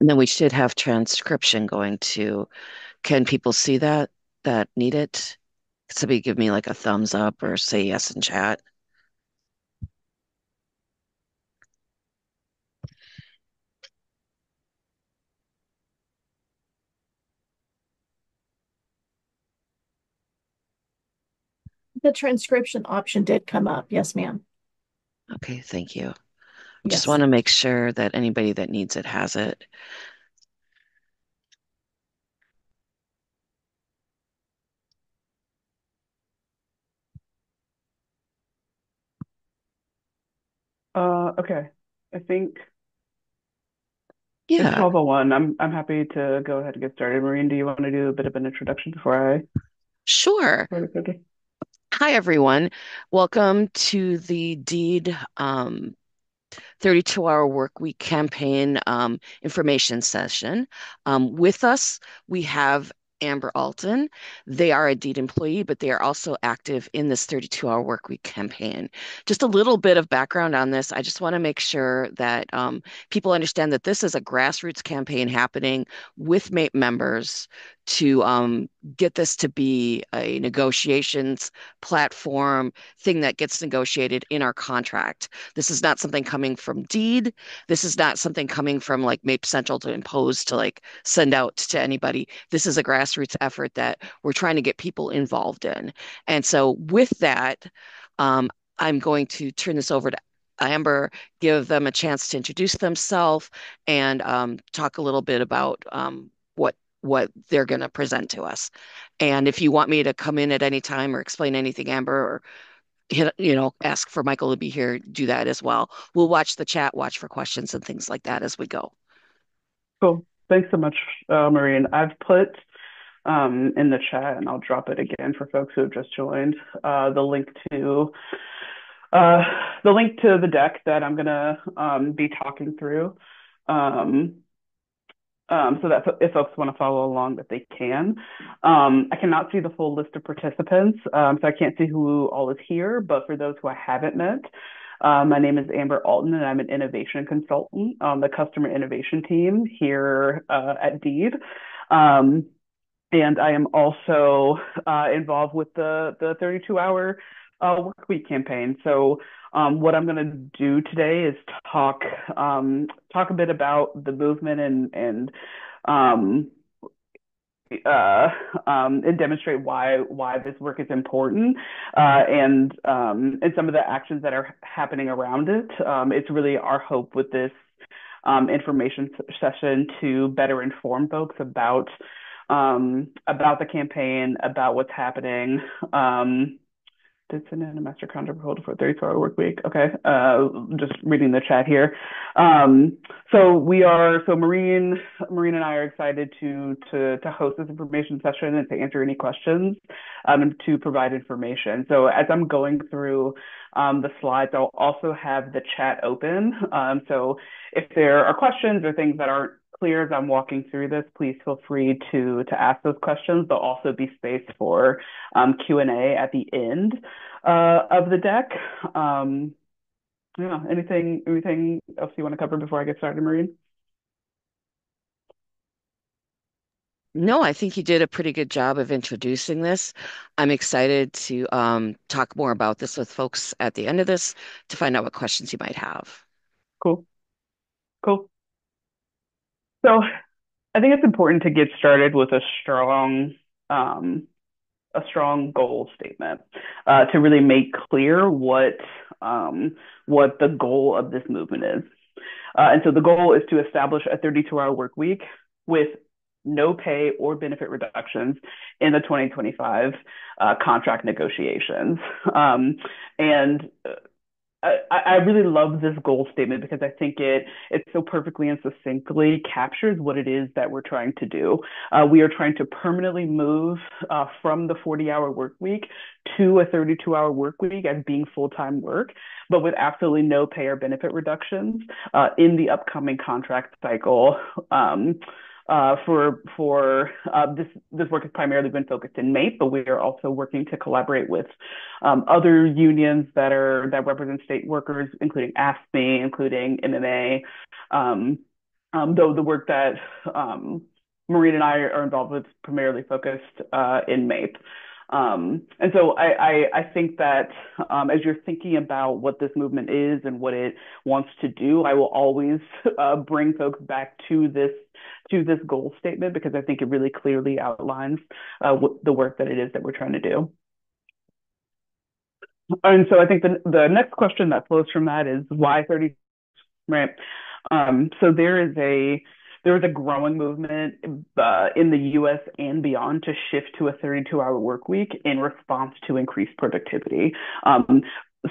And then we should have transcription going to, can people see that, that need it? Somebody give me like a thumbs up or say yes in chat. The transcription option did come up. Yes, ma'am. Okay, thank you. Yes. Just want to make sure that anybody that needs it has it. Uh, okay. I think Yeah, it's 1201. I'm I'm happy to go ahead and get started. Maureen, do you want to do a bit of an introduction before I sure. Hi, everyone. Welcome to the Deed um, 32 hour work week campaign um, information session. Um, with us, we have Amber Alton. They are a Deed employee, but they are also active in this 32 hour work week campaign. Just a little bit of background on this. I just want to make sure that um, people understand that this is a grassroots campaign happening with MAPE members to um, get this to be a negotiations platform thing that gets negotiated in our contract. This is not something coming from Deed. This is not something coming from like MAPE Central to impose to like send out to anybody. This is a grassroots effort that we're trying to get people involved in. And so with that, um, I'm going to turn this over to Amber, give them a chance to introduce themselves and um, talk a little bit about um, what they're going to present to us. And if you want me to come in at any time or explain anything, Amber, or you know, ask for Michael to be here, do that as well. We'll watch the chat, watch for questions and things like that as we go. Cool. Thanks so much, uh, Maureen. I've put um, in the chat, and I'll drop it again for folks who have just joined, uh, the link to uh, the link to the deck that I'm gonna um, be talking through. Um, um, so that if folks want to follow along, that they can. Um, I cannot see the full list of participants, um, so I can't see who all is here. But for those who I haven't met, uh, my name is Amber Alton, and I'm an innovation consultant on the customer innovation team here uh, at Deed. Um, and I am also uh, involved with the the 32 hour uh, work week campaign. So um, what I'm going to do today is talk um, talk a bit about the movement and and um, uh, um, and demonstrate why why this work is important uh, and um, and some of the actions that are happening around it. Um, it's really our hope with this um, information session to better inform folks about um, about the campaign, about what's happening, send in a master contract for a 34 hour work week. Okay. Uh, just reading the chat here. Um, so we are, so Maureen, Maureen and I are excited to, to, to host this information session and to answer any questions, um, to provide information. So as I'm going through, um, the slides, I'll also have the chat open. Um, so if there are questions or things that aren't clear as I'm walking through this, please feel free to to ask those questions. There'll also be space for um, Q&A at the end uh, of the deck. Um, yeah, anything anything else you want to cover before I get started, Maureen? No, I think you did a pretty good job of introducing this. I'm excited to um, talk more about this with folks at the end of this to find out what questions you might have. Cool. Cool. So I think it's important to get started with a strong um, a strong goal statement uh, to really make clear what um, what the goal of this movement is. Uh, and so the goal is to establish a 32-hour work week with no pay or benefit reductions in the 2025 uh, contract negotiations. Um, and uh, I, I really love this goal statement because I think it it so perfectly and succinctly captures what it is that we're trying to do. Uh, we are trying to permanently move uh, from the 40 hour work week to a 32 hour work week as being full time work, but with absolutely no pay or benefit reductions uh, in the upcoming contract cycle. Um, uh, for for uh, this this work has primarily been focused in MAPE, but we are also working to collaborate with um, other unions that are that represent state workers, including AFSCME, including MMA, um, um, though the work that um, Maureen and I are involved with is primarily focused uh, in MAPE. Um, and so I, I, I, think that um, as you're thinking about what this movement is and what it wants to do, I will always uh, bring folks back to this to this goal statement because I think it really clearly outlines uh, what, the work that it is that we're trying to do. And so I think the the next question that flows from that is why 30, right? Um, so there is a there is a growing movement uh, in the U.S. and beyond to shift to a 32-hour work week in response to increased productivity. Um,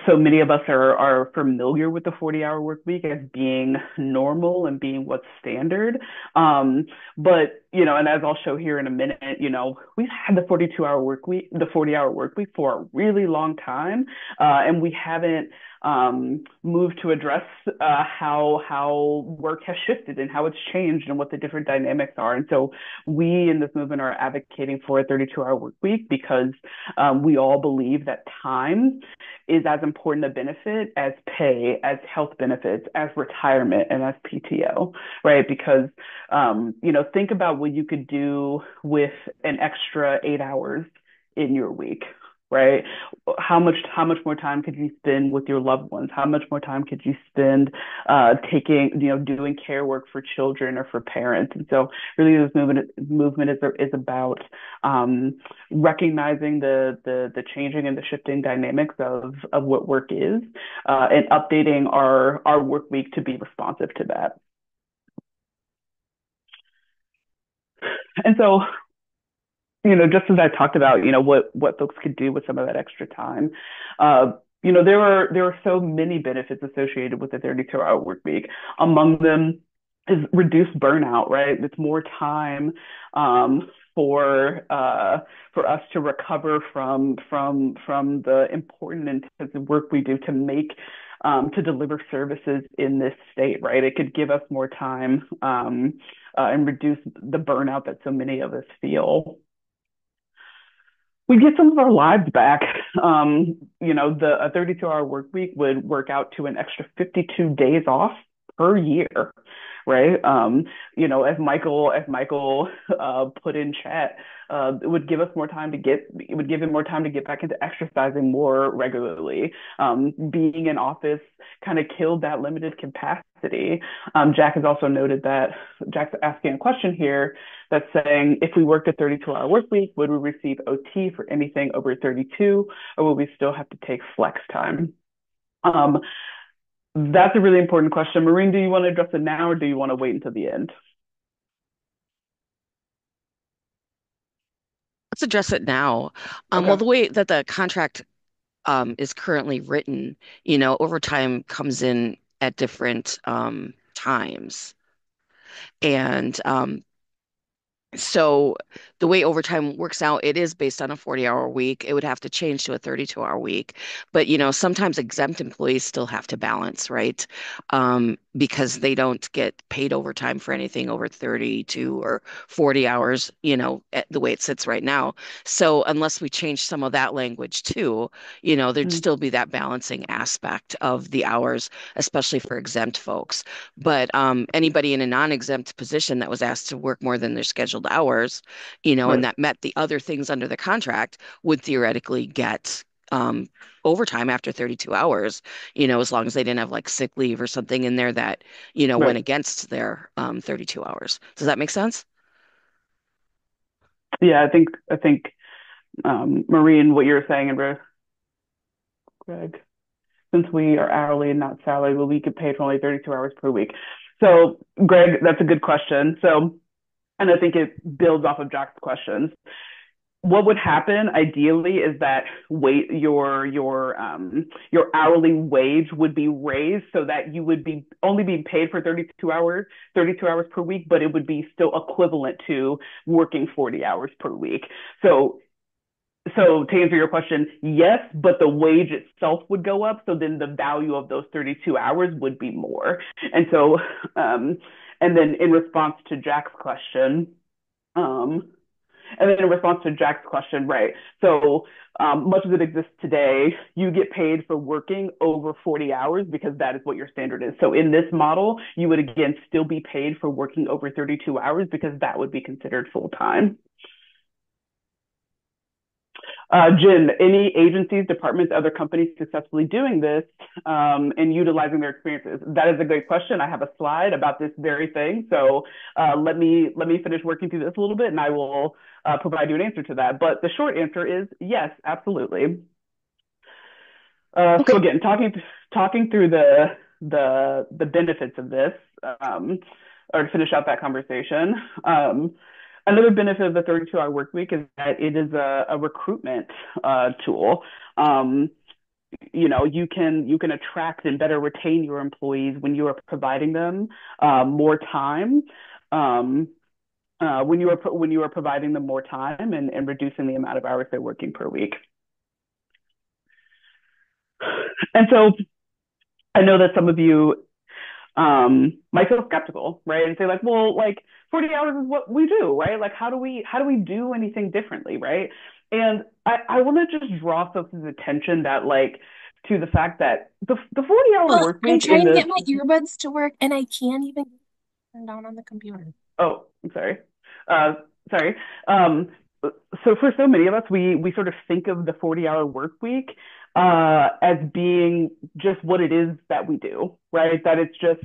so many of us are are familiar with the 40 hour work week as being normal and being what's standard. Um, but you know and as i'll show here in a minute you know we've had the 42 hour work week the 40 hour work week for a really long time uh, and we haven't um, move to address uh, how how work has shifted and how it's changed and what the different dynamics are. And so we in this movement are advocating for a 32-hour work week because um, we all believe that time is as important a benefit as pay, as health benefits, as retirement, and as PTO, right? Because um, you know, think about what you could do with an extra eight hours in your week, right? How much how much more time could you spend with your loved ones? How much more time could you spend uh, taking you know doing care work for children or for parents? And so really, this movement movement is is about um, recognizing the the the changing and the shifting dynamics of of what work is uh, and updating our our work week to be responsive to that. And so you know, just as I talked about, you know, what what folks could do with some of that extra time. Uh, you know, there are there are so many benefits associated with the 32 hour work week. Among them is reduced burnout, right? It's more time um, for uh, for us to recover from from from the important intensive work we do to make um, to deliver services in this state, right? It could give us more time um, uh, and reduce the burnout that so many of us feel we get some of our lives back. Um, you know, the a 32 hour work week would work out to an extra 52 days off per year, right? Um, you know, as Michael, as Michael uh, put in chat, uh, it would give us more time to get, it would give him more time to get back into exercising more regularly. Um, being in office kind of killed that limited capacity. Um, Jack has also noted that Jack's asking a question here that's saying if we worked a 32 hour work week, would we receive OT for anything over 32 or will we still have to take flex time? Um, that's a really important question. Maureen, do you want to address it now or do you want to wait until the end? Let's address it now. Um, okay. Well, the way that the contract um, is currently written, you know, overtime comes in at different um, times. And um, so the way overtime works out, it is based on a 40 hour week. It would have to change to a 32 hour week. But, you know, sometimes exempt employees still have to balance, right? Um, because they don't get paid overtime for anything over 32 or 40 hours, you know, the way it sits right now. So unless we change some of that language too, you know, there'd mm-hmm. still be that balancing aspect of the hours, especially for exempt folks. But um, anybody in a non exempt position that was asked to work more than their scheduled hours, you know, right. and that met the other things under the contract would theoretically get um, overtime after 32 hours, you know, as long as they didn't have like sick leave or something in there that, you know, right. went against their um, 32 hours. Does that make sense? Yeah, I think, I think, um, Maureen, what you're saying, and Greg, since we are hourly and not salary, will we get paid for only 32 hours per week? So, Greg, that's a good question. So, and I think it builds off of Jack's questions. What would happen ideally is that wait your your um your hourly wage would be raised so that you would be only being paid for 32 hours 32 hours per week but it would be still equivalent to working 40 hours per week. So so to answer your question, yes, but the wage itself would go up. So then the value of those 32 hours would be more. And so um, and then in response to Jack's question, um, And then in response to Jack's question, right? So um, much as it exists today, you get paid for working over 40 hours because that is what your standard is. So in this model, you would again still be paid for working over 32 hours because that would be considered full time. Uh, Jim, any agencies, departments, other companies successfully doing this um, and utilizing their experiences? That is a great question. I have a slide about this very thing. So uh, let me let me finish working through this a little bit, and I will uh, provide you an answer to that. But the short answer is yes, absolutely. Uh, okay. So again, talking talking through the the the benefits of this, um, or to finish out that conversation. Um, Another benefit of the 32 hour work week is that it is a, a recruitment uh, tool. Um, you know, you can you can attract and better retain your employees when you are providing them uh, more time. Um, uh, when you are when you are providing them more time and, and reducing the amount of hours they're working per week. And so I know that some of you um, might feel skeptical, right? And say like, well, like 40 hours is what we do, right? Like, how do we, how do we do anything differently, right? And I, I want to just draw folks' attention that like, to the fact that the, the 40 hour well, work week I'm trying to get my earbuds to work and I can't even turn down on the computer. Oh, I'm sorry. Uh, sorry. Um, so for so many of us, we, we sort of think of the 40 hour work week uh, as being just what it is that we do, right? That it's just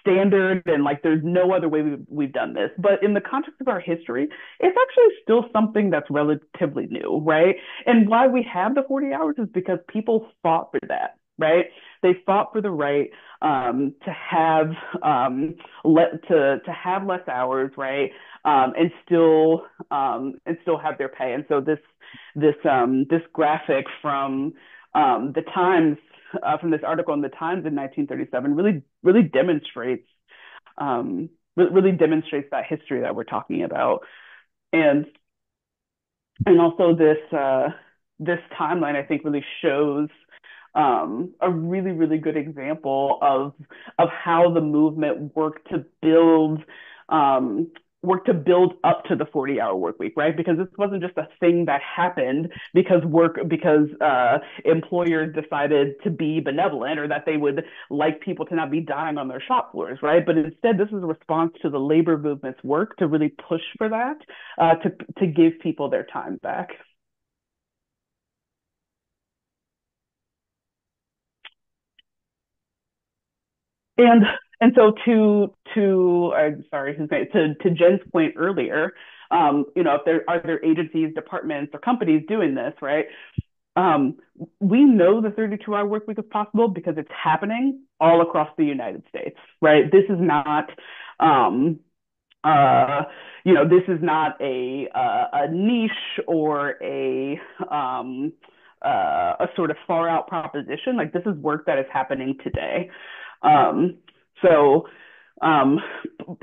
standard and like there's no other way we've, we've done this. But in the context of our history, it's actually still something that's relatively new, right? And why we have the 40 hours is because people fought for that, right? They fought for the right um, to have um, let to to have less hours, right? Um, and still um, and still have their pay. And so this this um, this graphic from um, the Times uh, from this article in the Times in 1937 really really demonstrates um, really demonstrates that history that we're talking about, and and also this uh, this timeline I think really shows um, a really really good example of of how the movement worked to build um, work to build up to the 40 hour work week, right? Because this wasn't just a thing that happened because work, because uh, employers decided to be benevolent or that they would like people to not be dying on their shop floors, right? But instead, this is a response to the labor movement's work to really push for that, uh, to, to give people their time back. And and so to to I'm sorry, to to Jen's point earlier, um, you know, if there are there agencies, departments, or companies doing this, right? Um, we know the 32 hour work week is possible because it's happening all across the United States, right? This is not, um, uh, you know, this is not a, uh, a niche or a, um, uh, a sort of far out proposition. Like this is work that is happening today. Um, so, um,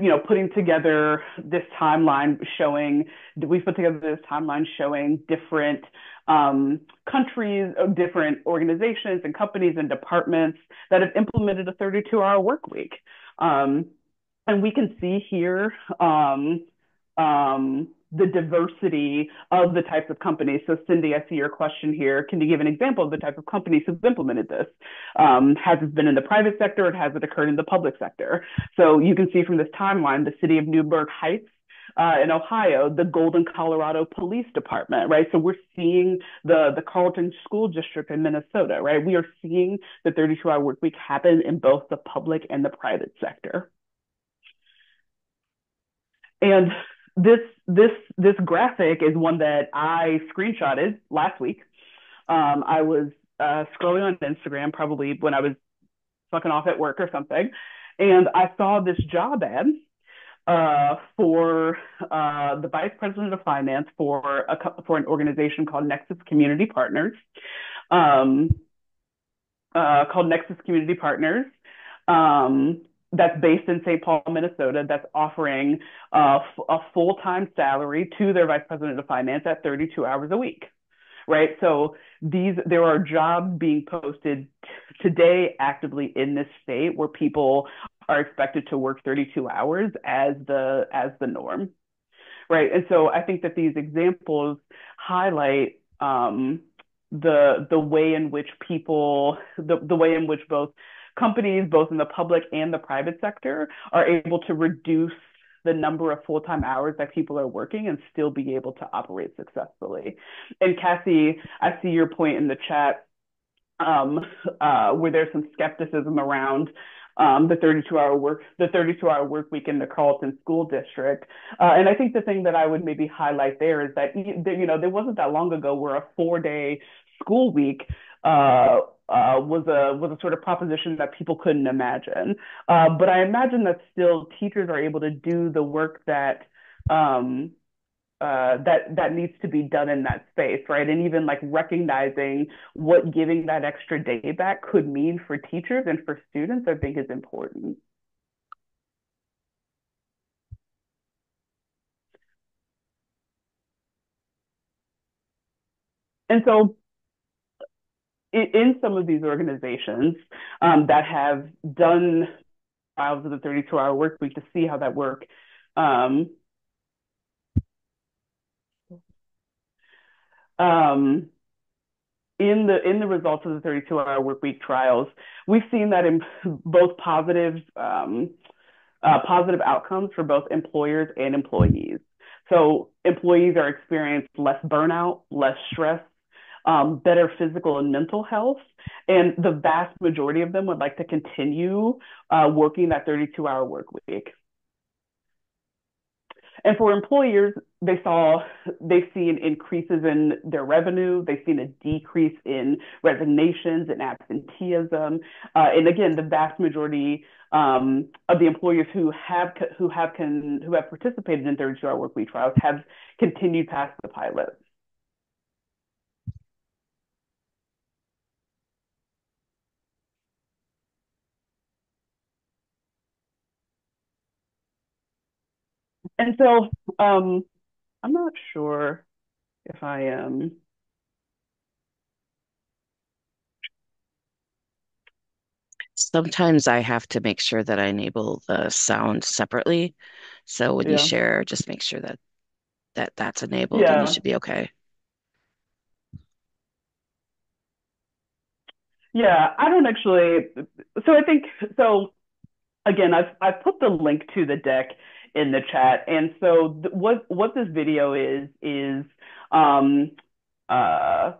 you know, putting together this timeline showing, we've put together this timeline showing different um, countries, uh, different organizations and companies and departments that have implemented a 32 hour work week. Um, and we can see here um, um the diversity of the types of companies. So Cindy, I see your question here. Can you give an example of the type of companies who've implemented this? Um, has it been in the private sector or has it occurred in the public sector? So you can see from this timeline, the city of Newburgh Heights uh, in Ohio, the Golden, Colorado Police Department, right? So we're seeing the, the Carlton School District in Minnesota, right? We are seeing the 32 hour work week happen in both the public and the private sector. And this this this graphic is one that I screenshotted last week. Um, I was uh, scrolling on Instagram probably when I was fucking off at work or something, and I saw this job ad uh, for uh, the vice president of finance for a for an organization called Nexus Community Partners, um, uh, called Nexus Community Partners. Um, that's based in St. Paul, Minnesota, that's offering uh, a full time salary to their vice president of finance at 32 hours a week. Right. So these, there are jobs being posted today actively in this state where people are expected to work 32 hours as the, as the norm. right? And so I think that these examples highlight um, the the way in which people the, the way in which both companies, both in the public and the private sector, are able to reduce the number of full-time hours that people are working and still be able to operate successfully. And Cassie, I see your point in the chat um, uh, where there's some skepticism around um, the 32 hour work, the 32 hour work week in the Carlton School District. Uh, and I think the thing that I would maybe highlight there is that, you know, there wasn't that long ago where a four day school week uh, uh, was a was a sort of proposition that people couldn't imagine. Uh, but I imagine that still teachers are able to do the work that um, uh, that that needs to be done in that space, right? And even like recognizing what giving that extra day back could mean for teachers and for students, I think is important. And so in some of these organizations um, that have done trials of the 32 hour work week to see how that work um, um, in the in the results of the 32 hour work week trials we've seen that in both positive um, uh, positive outcomes for both employers and employees. So employees are experiencing less burnout less stress um, better physical and mental health. And the vast majority of them would like to continue uh, working that 32 hour work week. And for employers, they saw they've seen increases in their revenue. They've seen a decrease in resignations and absenteeism. Uh, and again, the vast majority um, of the employers who have who have can who have participated in 32-hour workweek trials have continued past the pilot. And so um, I'm not sure if I am. Sometimes I have to make sure that I enable the sound separately. So when you share, just make sure that that that's enabled and you should be okay. Yeah. I don't actually. So I think so. Again, I've I've put the link to the deck in the chat. And so th- what what this video is is um, uh,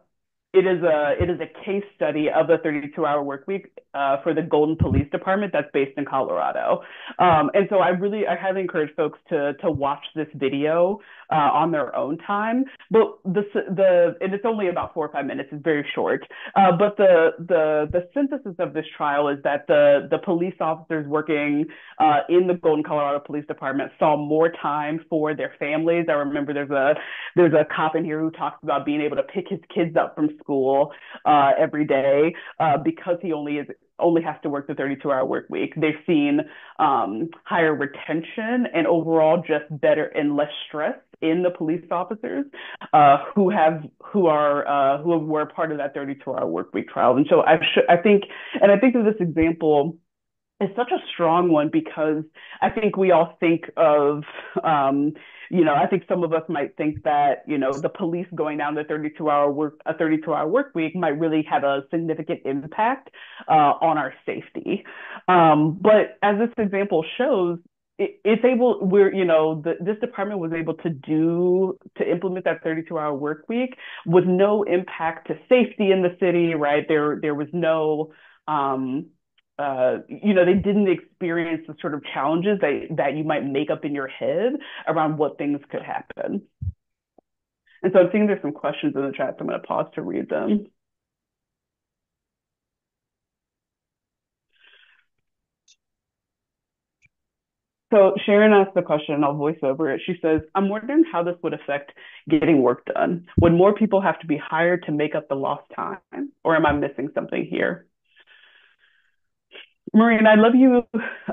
it is a it is a case study of the 32 hour work week uh, for the Golden Police Department that's based in Colorado. Um, and so I really I highly encourage folks to to watch this video uh, on their own time. But the the and it's only about four or five minutes. It's very short. Uh, but the the the synthesis of this trial is that the the police officers working uh, in the Golden Colorado Police Department saw more time for their families. I remember there's a there's a cop in here who talks about being able to pick his kids up from school uh, every day uh, because he only is only has to work the 32 hour work week. They've seen um, higher retention and overall just better and less stress in the police officers uh, who have who are uh, who were part of that 32 hour work week trial. And so I sh- I think and I think that this example is such a strong one because I think we all think of um, you know, I think some of us might think that, you know, the police going down the 32 hour work, a 32 hour work week might really have a significant impact uh, on our safety. Um, but as this example shows, it, it's able, we're, you know, the, this department was able to do, to implement that 32 hour work week with no impact to safety in the city, right? There, there was no, um, uh, you know, they didn't experience the sort of challenges that, that you might make up in your head around what things could happen. And so I'm seeing there's some questions in the chat, so I'm going to pause to read them. So Sharon asked the question, and I'll voice over it. She says, I'm wondering how this would affect getting work done. Would more people have to be hired to make up the lost time? Or am I missing something here? Maureen, I love you.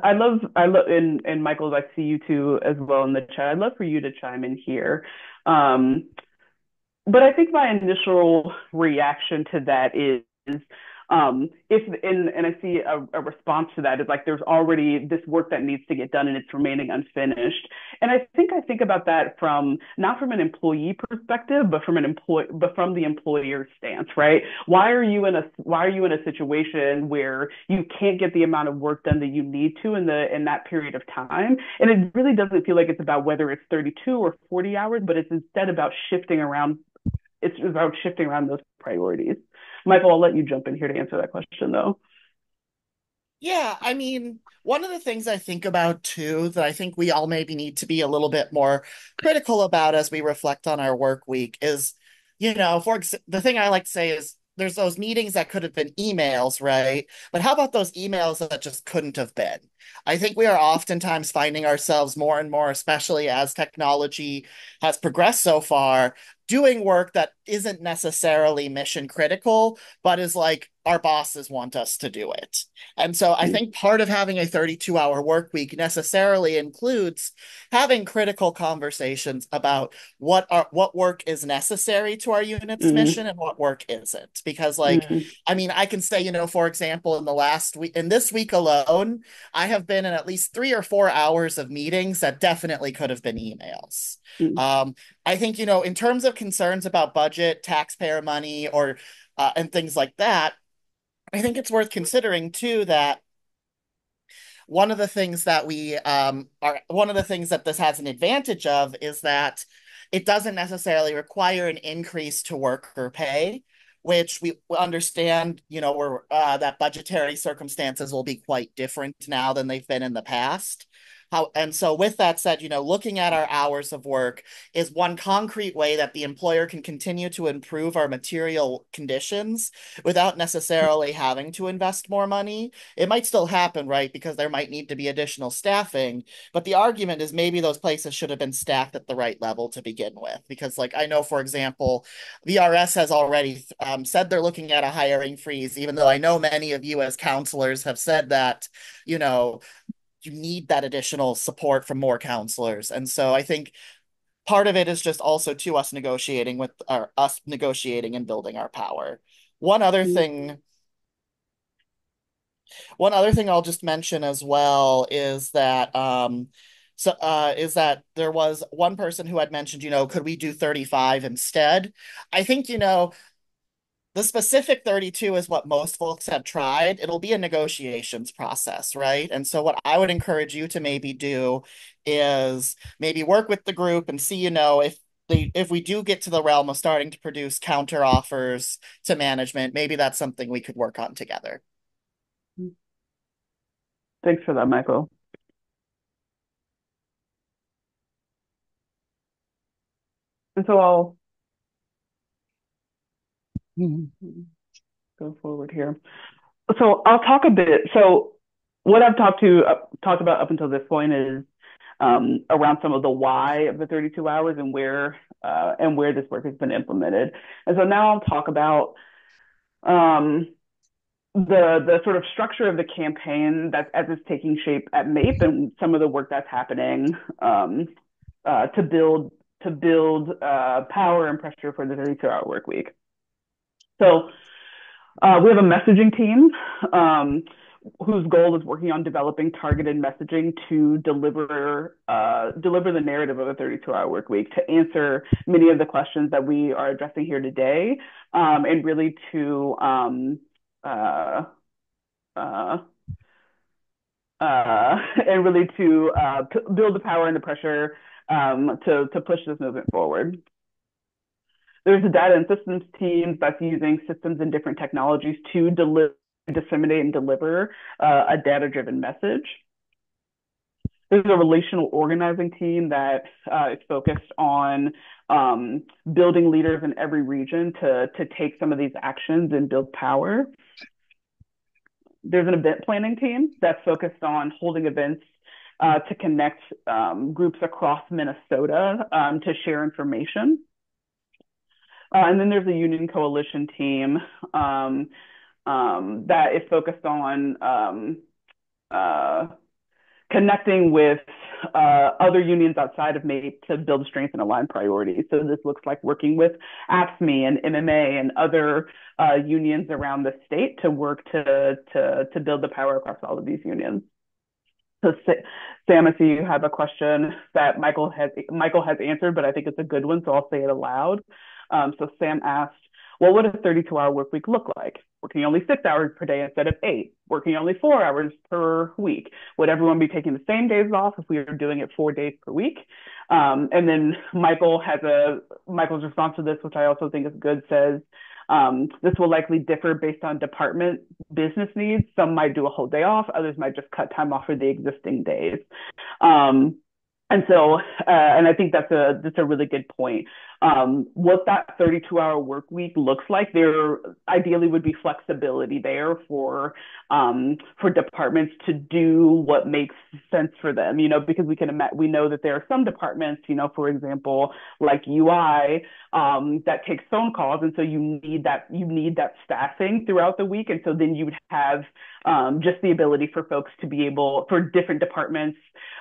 I love, I love, and, and Michael, I see you too as well in the chat. I'd love for you to chime in here. Um, but I think my initial reaction to that is, um, if and, and I see a, a, response to that is like there's already this work that needs to get done and it's remaining unfinished. And I think I think about that from not from an employee perspective, but from an employee, but from the employer stance, right? Why are you in a why are you in a situation where you can't get the amount of work done that you need to in the in that period of time? And it really doesn't feel like it's about whether it's 32 or 40 hours, but it's instead about shifting around. It's about shifting around those priorities. Michael, I'll let you jump in here to answer that question though. Yeah, I mean, one of the things I think about too that I think we all maybe need to be a little bit more critical about as we reflect on our work week is, you know, for the thing I like to say is there's those meetings that could have been emails, right? But how about those emails that just couldn't have been? I think we are oftentimes finding ourselves more and more, especially as technology has progressed so far, doing work that isn't necessarily mission critical, but is like our bosses want us to do it. And so I think part of having a 32 hour work week necessarily includes having critical conversations about what are what work is necessary to our unit's mm-hmm. mission and what work isn't. Because like, mm-hmm. I mean, I can say, you know, for example, in the last week in this week alone, I have been in at least three or four hours of meetings that definitely could have been emails. Mm-hmm. Um, I think, you know, in terms of concerns about budget, taxpayer money, or uh, and things like that, I think it's worth considering too that one of the things that we um, are one of the things that this has an advantage of is that it doesn't necessarily require an increase to worker pay which we understand, you know, where uh, that budgetary circumstances will be quite different now than they've been in the past. How, and so with that said, you know, looking at our hours of work is one concrete way that the employer can continue to improve our material conditions without necessarily having to invest more money. It might still happen, right? Because there might need to be additional staffing, but the argument is maybe those places should have been staffed at the right level to begin with. Because like I know, for example, VRS has already um, said they're looking at a hiring freeze, even though I know many of you as counselors have said that, you know, you need that additional support from more counselors. And so I think part of it is just also to us negotiating with our us negotiating and building our power. One other mm-hmm. thing one other thing I'll just mention as well is that um so uh is that there was one person who had mentioned, you know, could we do 35 instead? I think, you know, the specific 32 is what most folks have tried. It'll be a negotiations process, right? And so what I would encourage you to maybe do is maybe work with the group and see, you know, if they if we do get to the realm of starting to produce counter offers to management, maybe that's something we could work on together. Thanks for that, Michael. And so I'll Go forward here. So I'll talk a bit. So what I've talked to uh, talked about up until this point is um, around some of the why of the 32 hours and where uh, and where this work has been implemented. And so now I'll talk about um, the the sort of structure of the campaign that as it's taking shape at MAPE and some of the work that's happening um, uh, to build to build uh, power and pressure for the 32 hour work week. So uh, we have a messaging team um, whose goal is working on developing targeted messaging to deliver uh, deliver the narrative of a 32-hour work week to answer many of the questions that we are addressing here today, um, and really to um, uh, uh, uh and really to uh, build the power and the pressure um, to to push this movement forward. There's a data and systems team that's using systems and different technologies to deliver, disseminate and deliver uh, a data-driven message. There's a relational organizing team that uh, is focused on um, building leaders in every region to, to take some of these actions and build power. There's an event planning team that's focused on holding events uh, to connect um, groups across Minnesota um, to share information. Uh, and then there's a union coalition team um, um, that is focused on um, uh, connecting with uh, other unions outside of MAPE to build strength and align priorities. So this looks like working with AFSCME and MMA and other uh, unions around the state to work to, to, to build the power across all of these unions. So Sam, I see you have a question that Michael has Michael has answered, but I think it's a good one, so I'll say it aloud. Um, so Sam asked, what would a 32 hour work week look like? Working only six hours per day instead of eight, working only four hours per week. Would everyone be taking the same days off if we were doing it four days per week? Um, and then Michael has a, Michael's response to this, which I also think is good, says, um, this will likely differ based on department business needs. Some might do a whole day off, others might just cut time off for the existing days. Um, and so, uh, and I think that's a that's a really good point um, what that 32 hour work week looks like. There ideally would be flexibility there for um, for departments to do what makes sense for them, you know, because we can we know that there are some departments, you know, for example, like UI um, that takes phone calls. And so you need that, you need that staffing throughout the week. And so then you would have um, just the ability for folks to be able, for different departments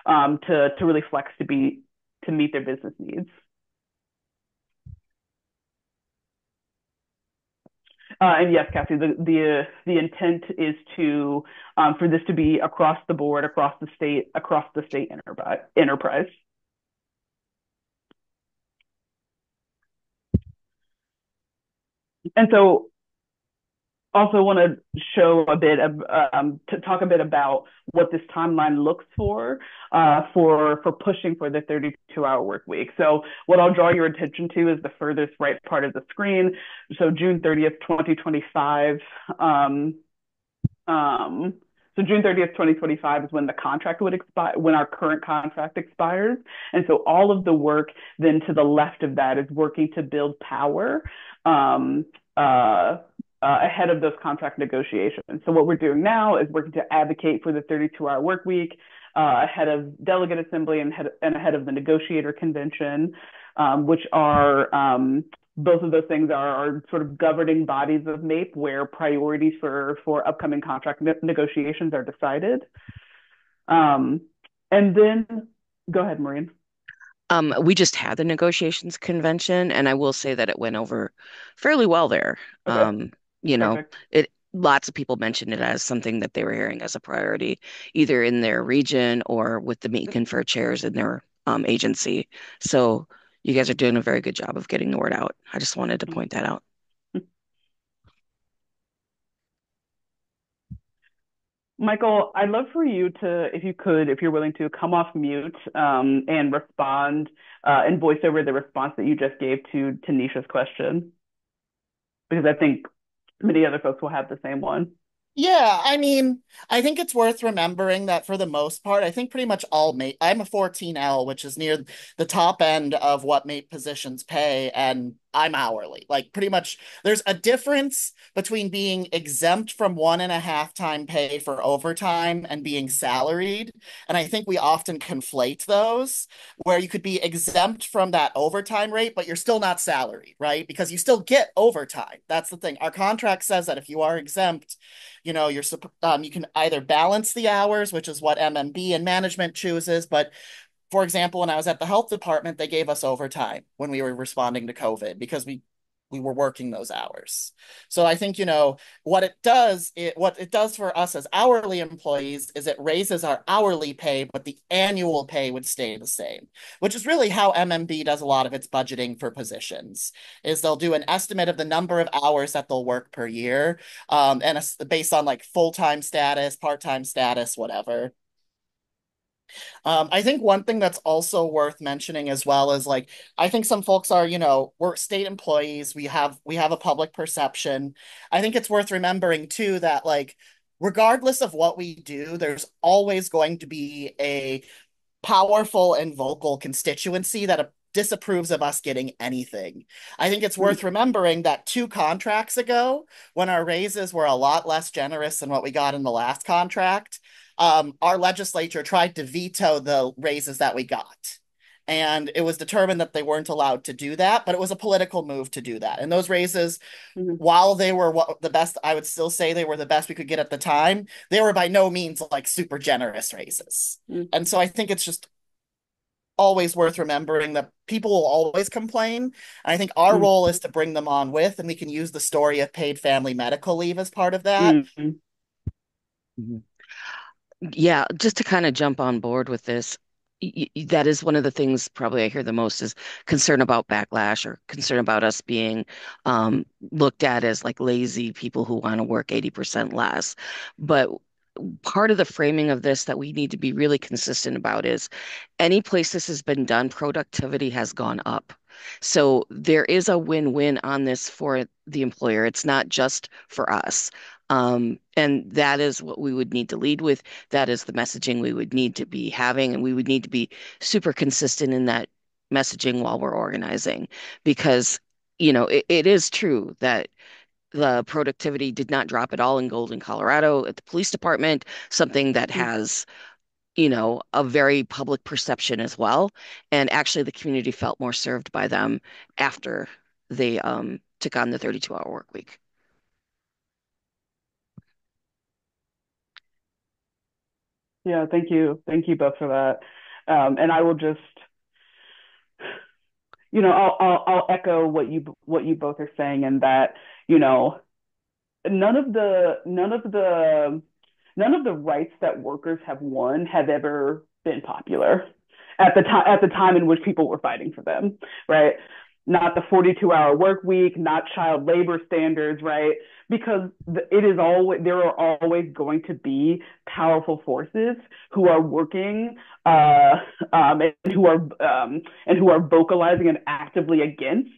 um, to, to really flex to be, to meet their business needs. Uh, and yes, Cassie, the the the intent is to um, for this to be across the board, across the state, across the state enterprise. And so also want to show a bit of um, to talk a bit about what this timeline looks for uh, for for pushing for the 32 hour work week. So what I'll draw your attention to is the furthest right part of the screen. So June 30th, 2025. Um, um, so June 30th, 2025 is when the contract would expire, when our current contract expires. And so all of the work then to the left of that is working to build power um, uh, uh, ahead of those contract negotiations. So what we're doing now is working to advocate for the 32-hour work week uh, ahead of delegate assembly and, head, and, ahead of the negotiator convention, um, which are um, both of those things are, are, sort of governing bodies of MAPE where priorities for for upcoming contract ne negotiations are decided. Um, and then, go ahead, Maureen. Um, we just had the negotiations convention, and I will say that it went over fairly well there. Okay. Um, you know, Perfect. it lots of people mentioned it as something that they were hearing as a priority, either in their region or with the meet and confer chairs in their um, agency. So you guys are doing a very good job of getting the word out. I just wanted to mm-hmm. point that out. Michael, I'd love for you to, if you could, if you're willing to, come off mute um, and respond uh, and voice over the response that you just gave to Tanisha's question, because I think many other folks will have the same one. Yeah, I mean, I think it's worth remembering that for the most part, I think pretty much all MAPE. I'm a 14L, which is near the top end of what MAPE positions pay, and I'm hourly. Like pretty much there's a difference between being exempt from one and a half time pay for overtime and being salaried. And I think we often conflate those where you could be exempt from that overtime rate, but you're still not salaried, right? Because you still get overtime. That's the thing. Our contract says that if you are exempt, you know, you're um, you can either balance the hours, which is what MMB and management chooses, but for example, when I was at the health department, they gave us overtime when we were responding to COVID because we we were working those hours. So I think, you know, what it does, it what it does for us as hourly employees is it raises our hourly pay, but the annual pay would stay the same, which is really how MMB does a lot of its budgeting for positions, is they'll do an estimate of the number of hours that they'll work per year, um, and a, based on like full-time status, part-time status, whatever. Um, I think one thing that's also worth mentioning as well is like I think some folks are, you know, we're state employees, we have we have a public perception. I think it's worth remembering too that like regardless of what we do, there's always going to be a powerful and vocal constituency that disapproves of us getting anything. I think it's worth mm. remembering that two contracts ago, when our raises were a lot less generous than what we got in the last contract, um, our legislature tried to veto the raises that we got. and it was determined that they weren't allowed to do that, but it was a political move to do that. And those raises, Mhm. while they were what, the best, I would still say they were the best we could get at the time, they were by no means like super generous raises. Mm. And so I think it's just always worth remembering that people will always complain. And I think our Mm. role is to bring them on with, and we can use the story of paid family medical leave as part of that. Mhm. Yeah, just to kind of jump on board with this, y that is one of the things probably I hear the most is concern about backlash or concern about us being um, looked at as like lazy people who want to work 80% less. But part of the framing of this that we need to be really consistent about is any place this has been done, productivity has gone up. So there is a win-win on this for the employer. It's not just for us. Um, and that is what we would need to lead with. That is the messaging we would need to be having, and we would need to be super consistent in that messaging while we're organizing. Because, you know, it, it is true that the productivity did not drop at all in Golden, Colorado at the police department, something that Mhm. has, you know, a very public perception as well. And actually, the community felt more served by them after they um, took on the 32 hour work week. Yeah, thank you. Thank you both for that. Um, and I will just, you know, I'll, I'll I'll echo what you what you both are saying and that, you know, none of the none of the none of the rights that workers have won have ever been popular at the time at the time in which people were fighting for them, right? Not the 42 hour work week, not child labor standards, right? Because it is always there are always going to be powerful forces who are working uh, um, and who are um, and who are vocalizing and actively against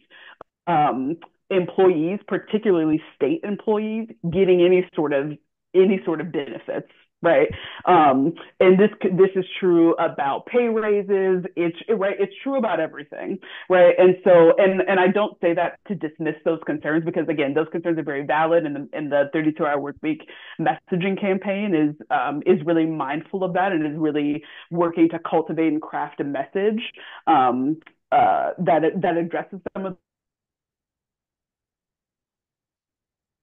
um, employees, particularly state employees, getting any sort of any sort of benefits, right? Um, and this this is true about pay raises. It's right. It's true about everything, right? And so, and and I don't say that to dismiss those concerns because again, those concerns are very valid, and the, and the 32 hour work week messaging campaign is um, is really mindful of that and is really working to cultivate and craft a message um, uh, that that addresses some of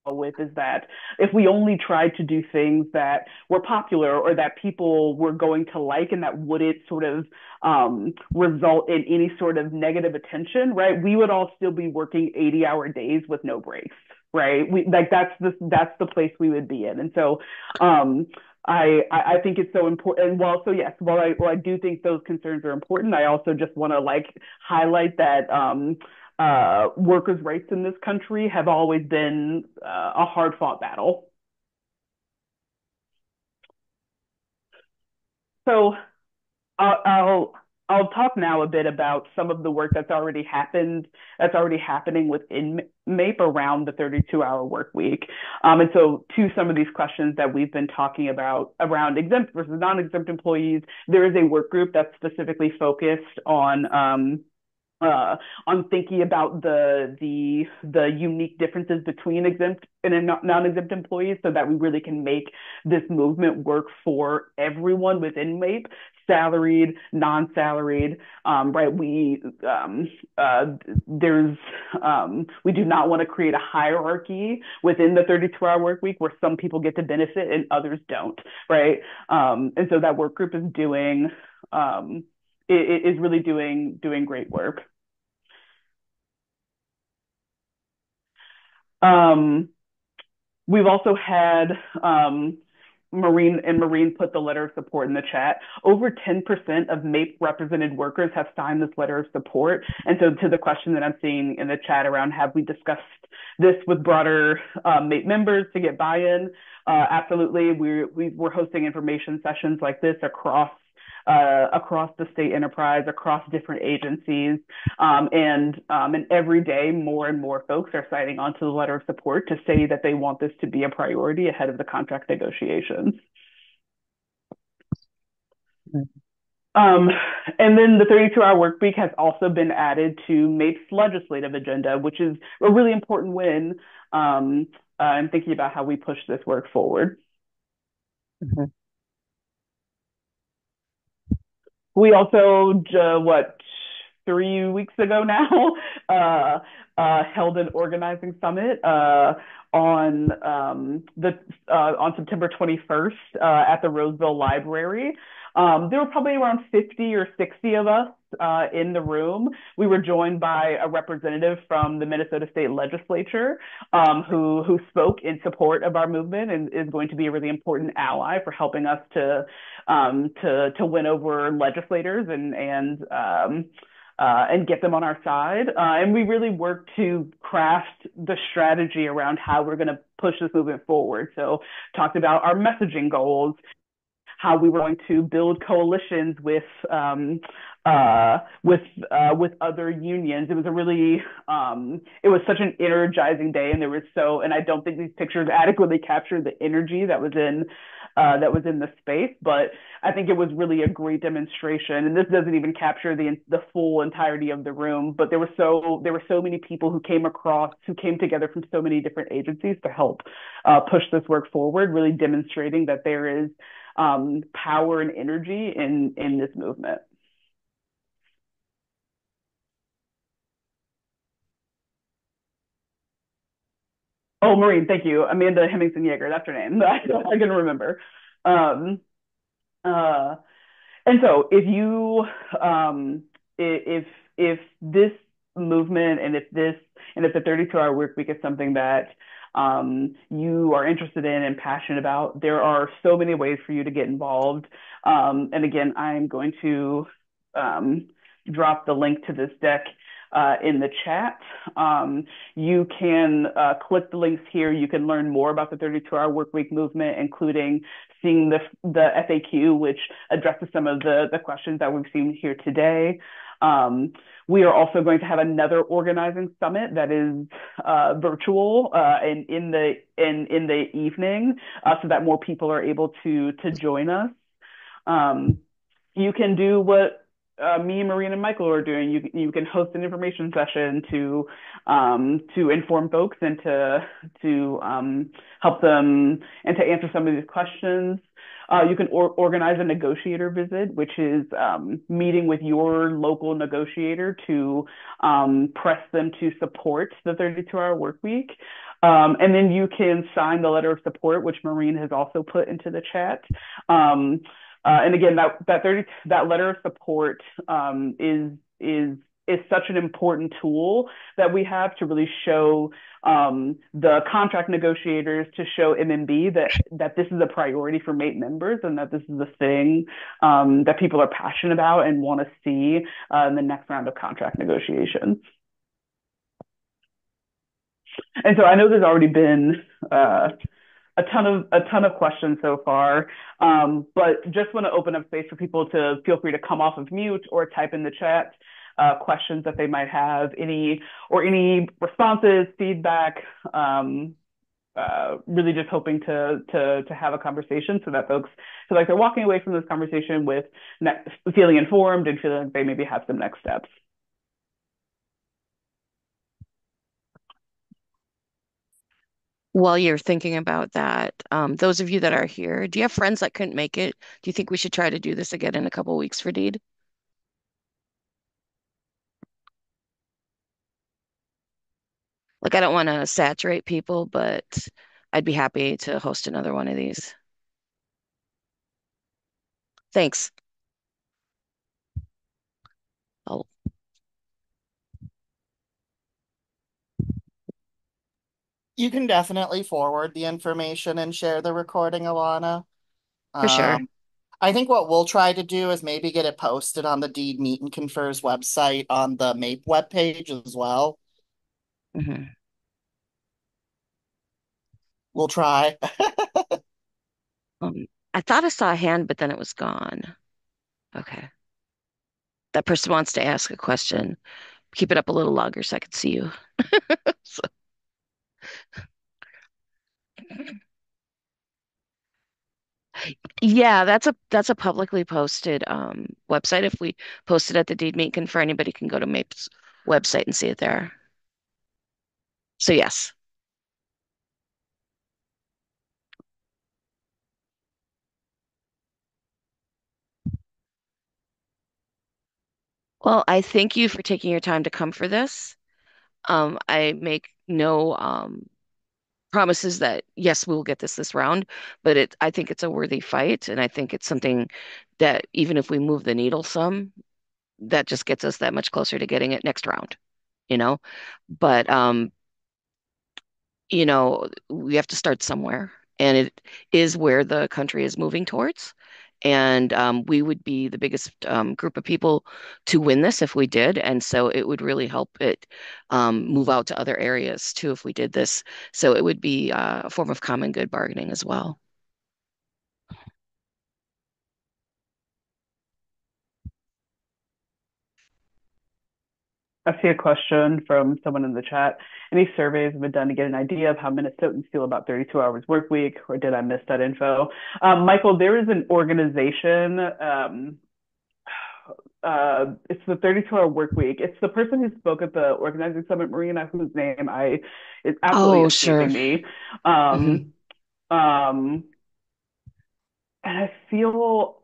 with is that if we only tried to do things that were popular or that people were going to like and that wouldn't sort of um, result in any sort of negative attention, right? We would all still be working 80 hour days with no breaks, right? We like that's the that's the place we would be in. And so um, I, I think it's so important. And while so yes, while I while I do think those concerns are important, I also just want to like highlight that um, uh, workers' rights in this country have always been uh, a hard fought battle. So I'll, I'll I'll talk now a bit about some of the work that's already happened, that's already happening within MAPE around the 32 hour work week. Um, and so to some of these questions that we've been talking about around exempt versus non-exempt employees, there is a work group that's specifically focused on um, uh, on thinking about the the the unique differences between exempt and non-exempt employees, so that we really can make this movement work for everyone within MAPE, salaried, non-salaried. Um, right? We um, uh, there's um, we do not want to create a hierarchy within the 32-hour work week where some people get to benefit and others don't. Right? Um, and so that work group is doing. Um, it is really doing doing great work. Um, we've also had um, Maureen and Marine put the letter of support in the chat. Over 10% of MAPE represented workers have signed this letter of support. And so to the question that I'm seeing in the chat around, have we discussed this with broader um, MAPE members to get buy-in? Uh, absolutely. We're, we, are hosting information sessions like this across uh, across the state enterprise, across different agencies. Um, and, um, and every day, more and more folks are signing on to the letter of support to say that they want this to be a priority ahead of the contract negotiations. Um, and then the 32 hour work week has also been added to MAPE's legislative agenda, which is a really important win um, uh, in thinking about how we push this work forward. Mm -hmm. We also, uh, what, three weeks ago now, uh, uh, held an organizing summit uh, on um, the uh, on September 21st uh, at the Roseville Library. Um, there were probably around 50 or 60 of us uh, in the room. We were joined by a representative from the Minnesota State Legislature um, who who spoke in support of our movement and is going to be a really important ally for helping us to um, to to win over legislators and and um, uh, and get them on our side. Uh, and we really worked to craft the strategy around how we're going to push this movement forward. So talked about our messaging goals, how we were going to build coalitions with um, uh, with uh, with other unions. It was a really um, it was such an energizing day, and there was so and I don't think these pictures adequately capture the energy that was in uh, that was in the space, but I think it was really a great demonstration. And this doesn't even capture the the full entirety of the room, but there were so there were so many people who came across who came together from so many different agencies to help uh, push this work forward, really demonstrating that there is um, power and energy in in this movement. Oh, Maureen, thank you. Amanda Hemmingsen-Jaeger, that's her name. I, I can remember. Um, uh, and so if you um, if if this movement and if this and if the 32 hour work week is something that um, you are interested in and passionate about, there are so many ways for you to get involved. Um, and again, I'm going to um, drop the link to this deck uh, in the chat. Um, you can uh, click the links here. You can learn more about the 32 hour workweek movement, including seeing the, the FAQ, which addresses some of the, the questions that we've seen here today. Um, we are also going to have another organizing summit that is uh, virtual uh, and in the in in the evening, uh, so that more people are able to to join us. Um, you can do what uh, me, Marina, and Michael are doing. You you can host an information session to um, to inform folks and to to um, help them and to answer some of these questions. Uh, you can or organize a negotiator visit, which is um, meeting with your local negotiator to um, press them to support the 32-hour work week. Um, and then you can sign the letter of support, which Maureen has also put into the chat. Um, uh, and again, that that 30, that letter of support um, is is is such an important tool that we have to really show um, the contract negotiators to show MMB that that this is a priority for MAPE members and that this is a thing um, that people are passionate about and want to see uh, in the next round of contract negotiations. And so I know there's already been uh, a ton of a ton of questions so far, um, but just want to open up space for people to feel free to come off of mute or type in the chat uh, questions that they might have, any or any responses, feedback. Um, uh, really just hoping to to to have a conversation so that folks feel like they're walking away from this conversation with feeling informed and feeling like they maybe have some next steps. While you're thinking about that, um, those of you that are here, do you have friends that couldn't make it? Do you think we should try to do this again in a couple weeks for DEED? Like, I don't want to saturate people, but I'd be happy to host another one of these. Thanks. You can definitely forward the information and share the recording, Alana. For sure. Um, I think what we'll try to do is maybe get it posted on the DEED Meet and Confers website on the MAPE webpage as well. hmm We'll try. Um, I thought I saw a hand, but then it was gone. Okay. That person wants to ask a question. Keep it up a little longer so I can see you. So- Yeah, that's a that's a publicly posted um, website. If we post it at the DEED Meet for anybody can go to MAPE's website and see it there. So yes. Well, I thank you for taking your time to come for this. Um, I make no um, promises that yes, we will get this this round, but it I think it's a worthy fight, and I think it's something that even if we move the needle some, that just gets us that much closer to getting it next round, you know? But um, you know, we have to start somewhere, and it is where the country is moving towards. And um, we would be the biggest um, group of people to win this if we did. And so it would really help it um, move out to other areas too if we did this. So it would be uh, a form of common good bargaining as well. I see a question from someone in the chat. Any surveys have been done to get an idea of how Minnesotans feel about 32 hours work week, or did I miss that info? Um, Michael, there is an organization. Um, uh, it's the 32 hour work week. It's the person who spoke at the organizing summit, Marina, whose name I is absolutely Oh, sure. me. Um, um, and I feel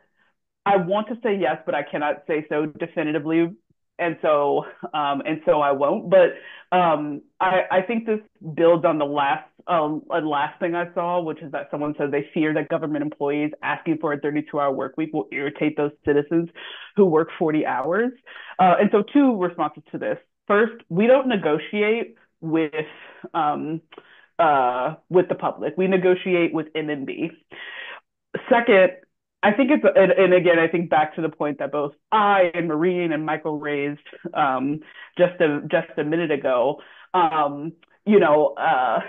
I want to say yes, but I cannot say so definitively, and so um, and so I won't. But um, I I think this builds on the last um, last thing I saw, which is that someone said they fear that government employees asking for a 32 hour work week will irritate those citizens who work 40 hours. Uh, and so two responses to this. First, we don't negotiate with um, uh, with the public. We negotiate with MMB. Second, I think it's, and, and again, I think back to the point that both I and Maureen and Michael raised um, just a just a minute ago. Um, you know, uh,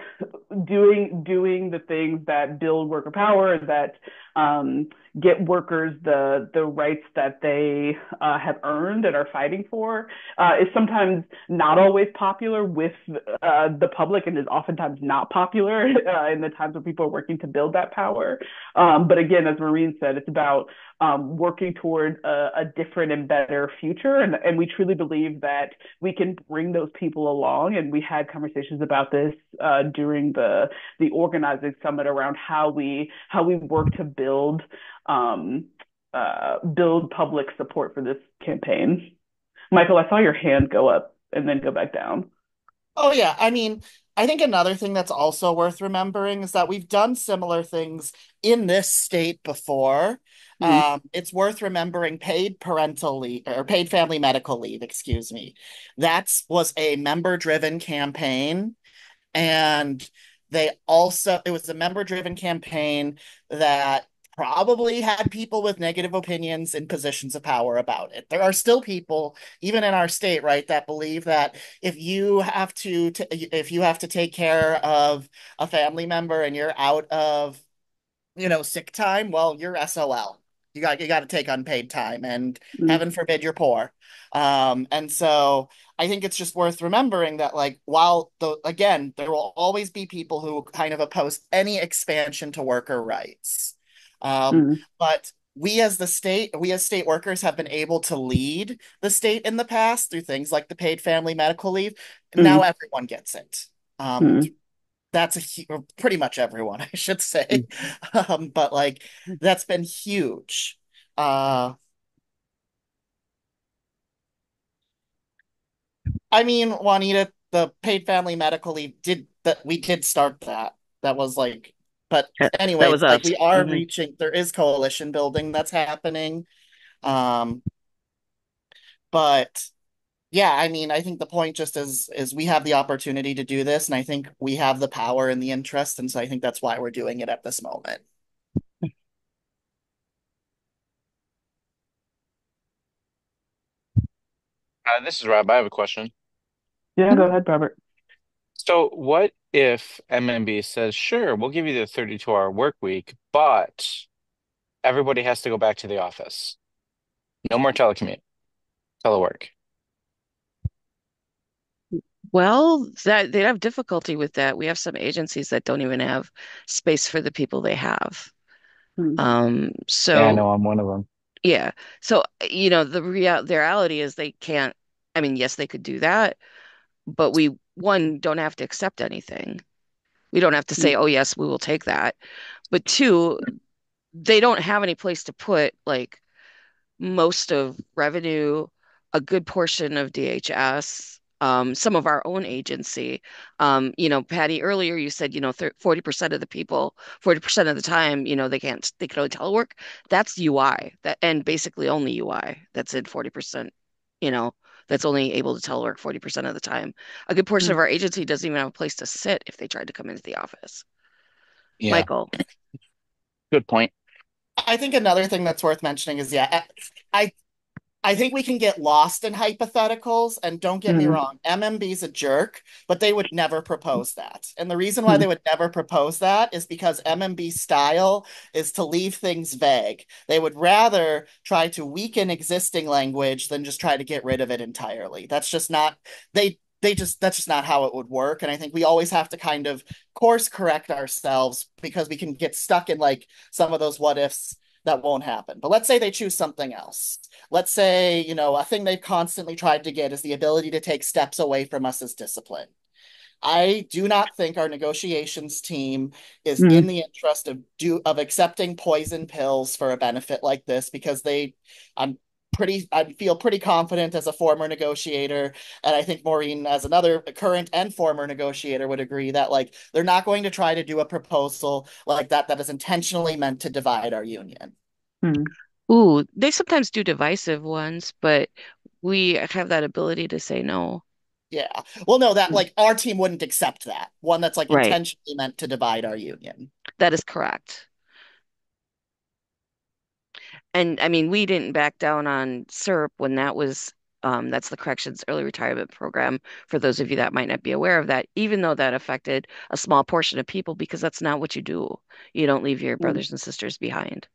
doing doing the things that build worker power, that um, get workers the the rights that they uh, have earned and are fighting for, uh, is sometimes not always popular with uh, the public, and is oftentimes not popular uh, in the times when people are working to build that power. Um, but again, as Maureen said, it's about um, working toward a, a, different and better future. And, and we truly believe that we can bring those people along. And we had conversations about this uh, during the the organizing summit around how we how we work to build um, uh, build public support for this campaign. Michael, I saw your hand go up and then go back down. Oh, yeah. I mean, I think another thing that's also worth remembering is that we've done similar things in this state before. Mm-hmm. Um, it's worth remembering paid parental leave or paid family medical leave, excuse me. That was a member driven campaign. And they also, it was a member driven campaign that probably had people with negative opinions in positions of power about it. There are still people, even in our state, right, that believe that if you have to, t- if you have to take care of a family member and you're out of, you know, sick time, well, you're SOL. You got you got to take unpaid time, and Mm-hmm. heaven forbid you're poor. Um, and so I think it's just worth remembering that, like, while the again, there will always be people who kind of oppose any expansion to worker rights. Um, Mm-hmm. but we as the state, we as state workers have been able to lead the state in the past through things like the paid family medical leave. Now everyone gets it. Um, Mm-hmm. that's a hu- pretty much everyone, I should say. Um, but like that's been huge. Uh, I mean, Juanita, the paid family medical leave did that we did start that. That was like, but That that anyway, was like we are hmm reaching, there is coalition building that's happening. Um, but yeah, I mean, I think the point just is is we have the opportunity to do this, and I think we have the power and the interest, and so I think that's why we're doing it at this moment. Uh, this is Rob. I have a question. Yeah, go ahead, Robert. So, what if MMB says, sure, we'll give you the 32 hour work week, but everybody has to go back to the office? No more telecommute, telework. Well, that they have difficulty with that. We have some agencies that don't even have space for the people they have. Mm-hmm. Um, Yeah, I know I'm one of them. yeah. So, you know, the real the reality is they can't, I mean, yes, they could do that, but we one don't have to accept anything. We don't have to say, oh yes, we will take that. But two, they don't have any place to put like most of revenue a good portion of DHS, um, some of our own agency. Um, you know, Patty, earlier you said, you know, 40% of the people, 40% of the time, you know, they can't, they can only telework. That's UI, that and basically only UI. That's in 40%, you know, that's only able to telework 40% of the time. A good portion mm. of our agency doesn't even have a place to sit if they tried to come into the office. Yeah. Michael. Good point. I think another thing that's worth mentioning is yeah, I I think we can get lost in hypotheticals and don't get me Mhm. wrong, MMB's a jerk, but they would never propose that. And the reason why Mhm. they would never propose that is because MMB's style is to leave things vague. They would rather try to weaken existing language than just try to get rid of it entirely. That's just not they they just that's just not how it would work. And I think we always have to kind of course correct ourselves because we can get stuck in like some of those what ifs that won't happen. But let's say they choose something else. Let's say, you know, a thing they've constantly tried to get is the ability to take steps away from us as discipline. I do not think our negotiations team is Mhm. in the interest of do of accepting poison pills for a benefit like this because they I'm pretty I feel pretty confident as a former negotiator and I think Maureen as another current and former negotiator would agree that like they're not going to try to do a proposal like that that is intentionally meant to divide our union. Mhm. Ooh, they sometimes do divisive ones, but we have that ability to say no. Yeah. Well, no, that Mm. like our team wouldn't accept that. One that's like Right. intentionally meant to divide our union. That is correct. And I mean, we didn't back down on CERP when that was, um, that's the Corrections Early Retirement Program, for those of you that might not be aware of that, even though that affected a small portion of people, because that's not what you do. You don't leave your Mm. brothers and sisters behind.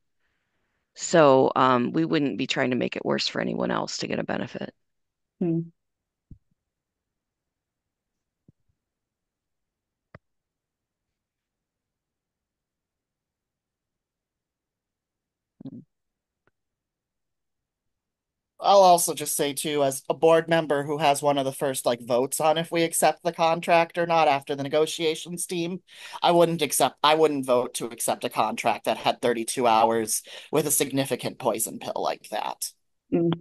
So um, we wouldn't be trying to make it worse for anyone else to get a benefit. Mhm. I'll also just say too, as a board member who has one of the first like votes on if we accept the contract or not after the negotiations team, I wouldn't accept I wouldn't vote to accept a contract that had 32 hours with a significant poison pill like that. Mm.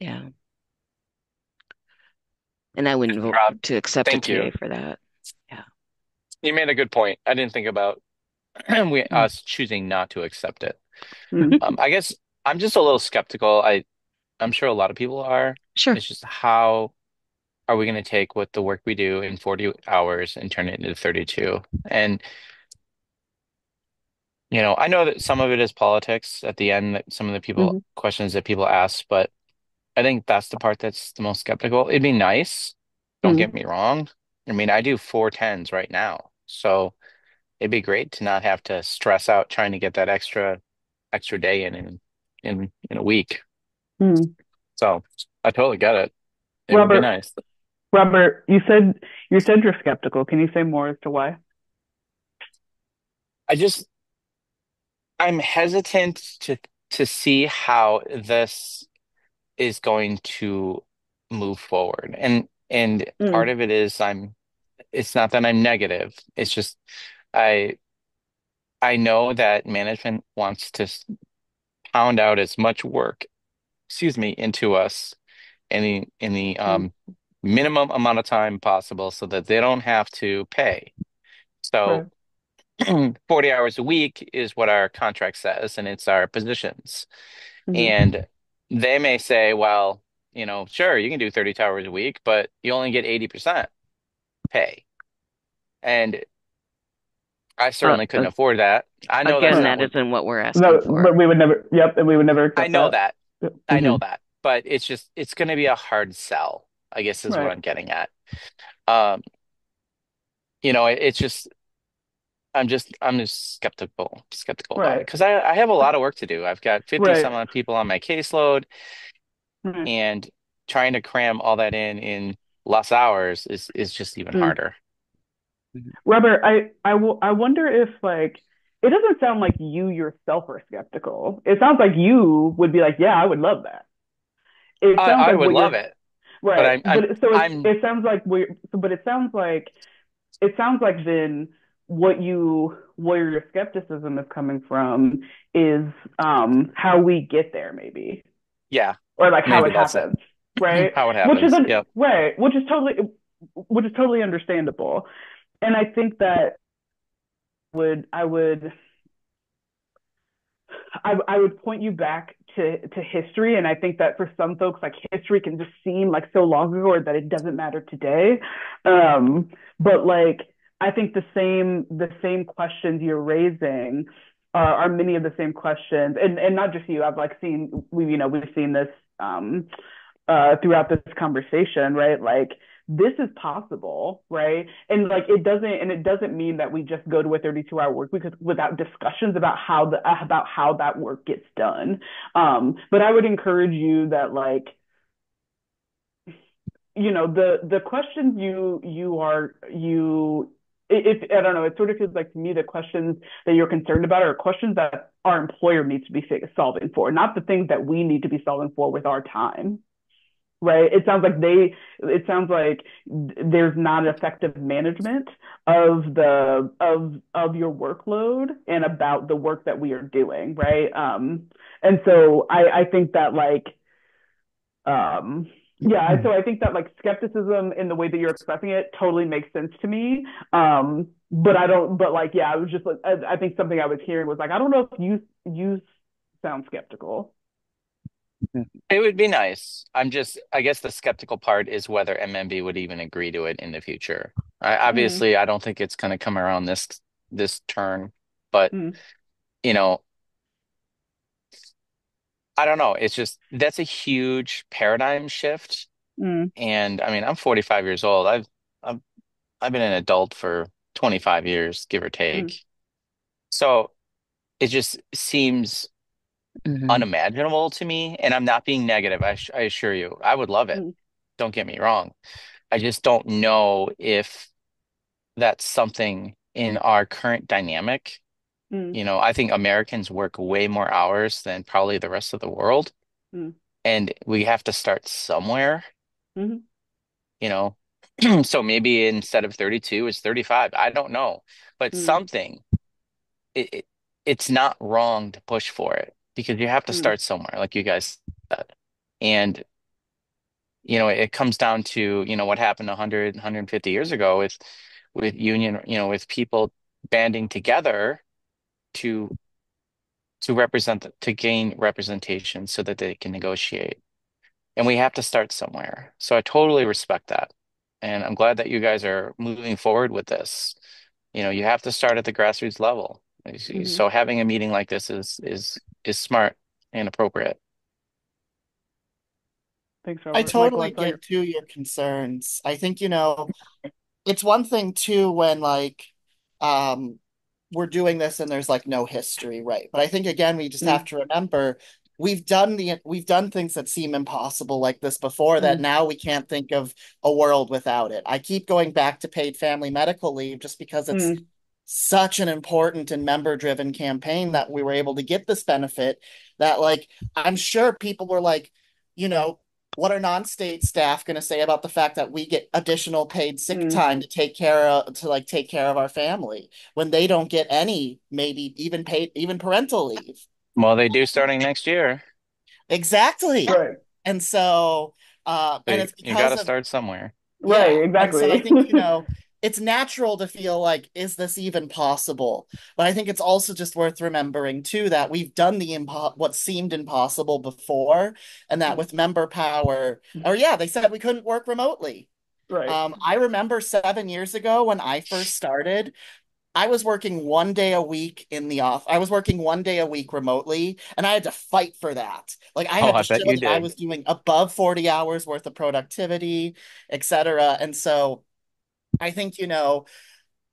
Yeah. And I wouldn't vote Rob, to accept a thank you. TA for that. Yeah. You made a good point. I didn't think about we Mm. us choosing not to accept it. Mhm. Um, I guess I'm just a little skeptical. I I'm sure a lot of people are. Sure. It's just how are we going to take what the work we do in 40 hours and turn it into 32? And you know, I know that some of it is politics at the end, that some of the people Mhm. questions that people ask, but I think that's the part that's the most skeptical. It'd be nice, don't Mhm. get me wrong. I mean, I do four tens right now, so it'd be great to not have to stress out trying to get that extra extra day in in in, in a week. Mhm. So I totally get it. It would be Robert, nice. Robert, you said you said you're skeptical. Can you say more as to why? I just I'm hesitant to to see how this is going to move forward. And and part Mm. of it is I'm it's not that I'm negative. It's just I I know that management wants to s- pound out as much work, excuse me, into us in the in the um minimum amount of time possible so that they don't have to pay. Right. So 40 hours a week is what our contract says, and it's our positions. Mhm. And they may say, well, you know, sure, you can do 30 hours a week, but you only get 80% pay. And I Uh, certainly couldn't uh, afford that. I know that's again, not that what isn't what we're asking No, for. but we would never. Yep, and we would never I know that. that. I know Mhm. that. But it's just it's going to be a hard sell, I guess is what I'm getting at. Um, you know, it, it's just I'm just I'm just skeptical skeptical about it because I I have a lot of work to do. I've got 50 some odd people on my caseload Right. and trying to cram all that in in less hours is is just even Mm. harder. Robert, I I will I wonder if like it doesn't sound like you yourself are skeptical. It sounds like you would be like, yeah, I would love that. It I like would love it, but right, I'm I'm but so I'm it sounds like we but it sounds like it sounds like then what you where your skepticism is coming from is um how we get there maybe yeah, or like how it that's it. happens. right? How it happens. Which is happens. Yep. right, which is totally which is totally understandable. And I think that would I would I, I would point you back to, to history. And I think that for some folks, like history can just seem like so long ago or that it doesn't matter today. Um, but like, I think the same, the same questions you're raising uh, are many of the same questions. And, and not just you, I've like seen, we, you know, we've seen this um, uh, throughout this conversation, right? Like, this is possible, right? And like it doesn't, and it doesn't mean that we just go to a 32 hour work week without discussions about how the about how that work gets done. Um, but I would encourage you that like, you know, the the questions you you are you if I don't know, it sort of feels like to me the questions that you're concerned about are questions that our employer needs to be solving for, not the things that we need to be solving for with our time right? It sounds like they, it sounds like there's not effective management of the of of your workload and about the work that we are doing, right? Um, and so I I think that like, um, yeah, so I think that like skepticism in the way that you're expressing it totally makes sense to me. Um, but I don't, but like, yeah, I was just like, I, I think something I was hearing was like, I don't know if you you sound skeptical. It would be nice. I'm just, I guess the skeptical part is whether MMB would even agree to it in the future. I, Mm, obviously, I don't think it's going to come around this this turn, but mm, you know, I don't know. It's just that's a huge paradigm shift. mm, And I mean, I'm 45 years old. I've I've I've been an adult for 25 years, give or mm, take. So it just seems Mhm. unimaginable to me. And I'm not being negative. I, I assure you, I would love it. mm, Don't get me wrong. I just don't know if that's something in our current dynamic. mm, You know, I think Americans work way more hours than probably the rest of the world, mm, and we have to start somewhere, mhm, you know. So maybe instead of 32, it's 35. I don't know, but mm, something it, it it's not wrong to push for it because you have to mm, start somewhere, like you guys said. And you know, it comes down to, you know, what happened 100, 150 years ago with with union, you know, with people banding together to to represent to gain representation so that they can negotiate. And we have to start somewhere. So I totally respect that. And I'm glad that you guys are moving forward with this. You know, you have to start at the grassroots level. mhm, So having a meeting like this is is is smart and appropriate. Thanks, I Robert. I totally saw your. get to your concerns. I think, you know, it's one thing too when like um we're doing this and there's like no history, right? But I think again we just have Mm, to remember we've done the we've done things that seem impossible like this before that mm, now we can't think of a world without it. I keep going back to paid family medical leave just because it's mm, such an important and member driven campaign that we were able to get this benefit that like I'm sure people were like, you know, what are non-state staff going to say about the fact that we get additional paid sick mm, time to take care of to like take care of our family when they don't get any maybe even paid even parental leave? Well, they do starting next year. exactly. Right, and so uh So and you, it's you got to start somewhere. right, yeah. And so I think you know it's natural to feel like is this even possible but I think it's also just worth remembering too that we've done the impo what seemed impossible before and that Mm, with member power or yeah they said we couldn't work remotely Right. Um, I remember seven years ago when I first started, I was working one day a week in the off. I was working one day a week remotely, and I had to fight for that. Like I Oh, had I to bet show you that I was doing above 40 hours worth of productivity, etc. And so I think, you know,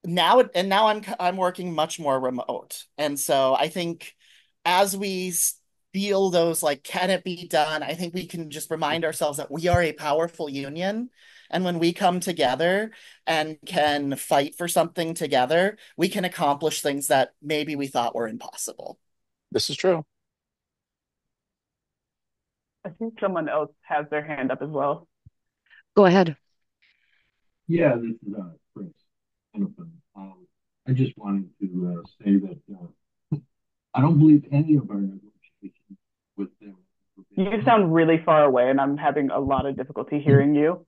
now and now I'm I'm working much more remote. And so I think as we feel those like can it be done, I think we can just remind ourselves that we are a powerful union. And when we come together and can fight for something together, we can accomplish things that maybe we thought were impossible. This is true. I think someone else has their hand up as well. Go ahead. Yeah, this is uh, Chris Um, I just wanted to uh, say that uh, I don't believe any of our negotiations with them You sound really far away, and I'm having a lot of difficulty hearing you.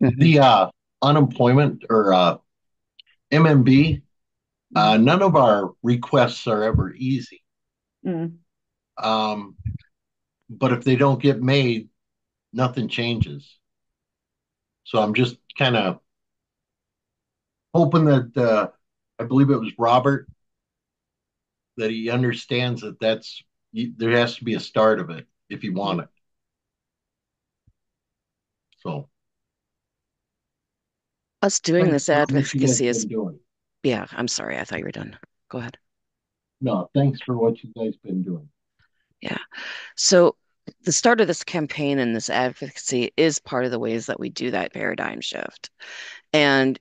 The uh, unemployment or uh, MMB, uh, none of our requests are ever easy. Mm. Um, but if they don't get made, nothing changes. So I'm just kind of hoping that uh, I believe it was Robert that he understands that that's there has to be a start of it if you want it. So Us doing this for what you guys advocacy is, doing. yeah, I'm sorry. I thought you were done. Go ahead. No, thanks for what you guys been doing. Yeah. So the start of this campaign and this advocacy is part of the ways that we do that paradigm shift. And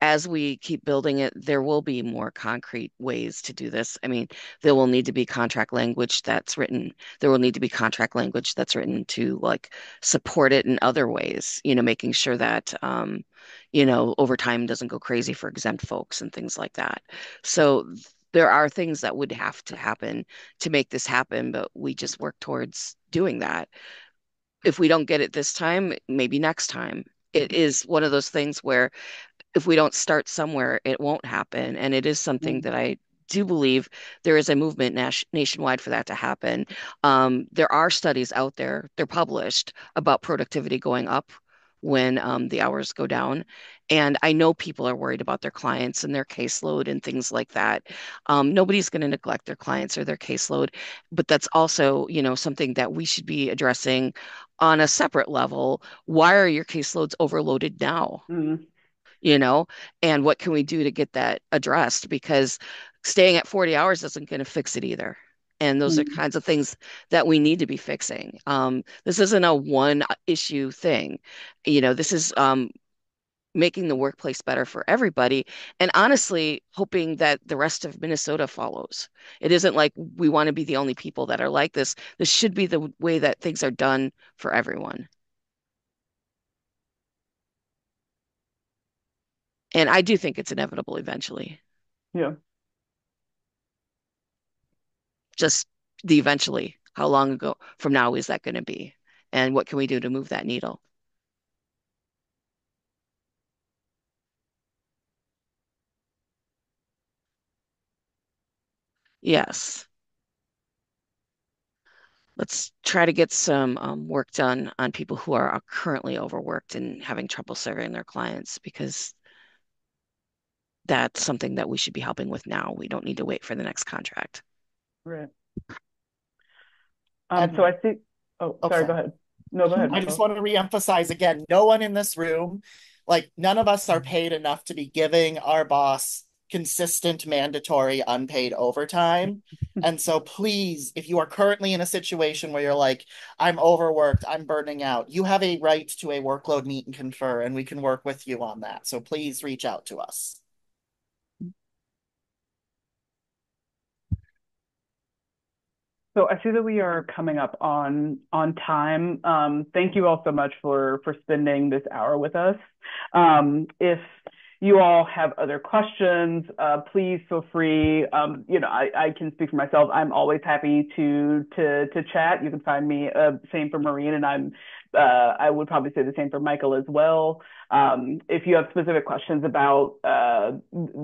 as we keep building it, there will be more concrete ways to do this. I mean, there will need to be contract language that's written. There will need to be contract language that's written to like support it in other ways, you know, making sure that, um, you know, overtime doesn't go crazy for exempt folks and things like that. So there are things that would have to happen to make this happen, but we just work towards doing that. If we don't get it this time, maybe next time. It is one of those things where if we don't start somewhere, it won't happen. And it is something Mm. that I do believe there is a movement nas nationwide for that to happen. Um, there are studies out there, they're published about productivity going up when um, the hours go down. And I know people are worried about their clients and their caseload and things like that. Um, nobody's going to neglect their clients or their caseload, but that's also, you know, something that we should be addressing on a separate level. Why are your caseloads overloaded now? Mm. you know, and what can we do to get that addressed? Because staying at 40 hours isn't going to fix it either. And those are Mm. kinds of things that we need to be fixing. Um, this isn't a one issue thing. You know, this is um, making the workplace better for everybody. And honestly, hoping that the rest of Minnesota follows. It isn't like we want to be the only people that are like this. This should be the way that things are done for everyone. And I do think it's inevitable eventually. Yeah. just the eventually. How long ago from now is that going to be? And what can we do to move that needle? Yes. Let's try to get some um, work done on people who are, are currently overworked and having trouble serving their clients because that's something that we should be helping with now. We don't need to wait for the next contract. Right. Um, so I And think, oh, oh, sorry, go ahead. No, go ahead, I just want to reemphasize again, no one in this room, like none of us are paid enough to be giving our boss consistent mandatory unpaid overtime. And so please, if you are currently in a situation where you're like, I'm overworked, I'm burning out, you have a right to a workload meet and confer, and we can work with you on that. So please reach out to us. So I see that we are coming up on on time. Um, thank you all so much for for spending this hour with us. Um, if you all have other questions, uh, please feel free. Um, you know, I, I can speak for myself. I'm always happy to to to chat. You can find me. Uh, same for Maureen, and I'm. Uh, I would probably say the same for Michael as well. Um, if you have specific questions about uh,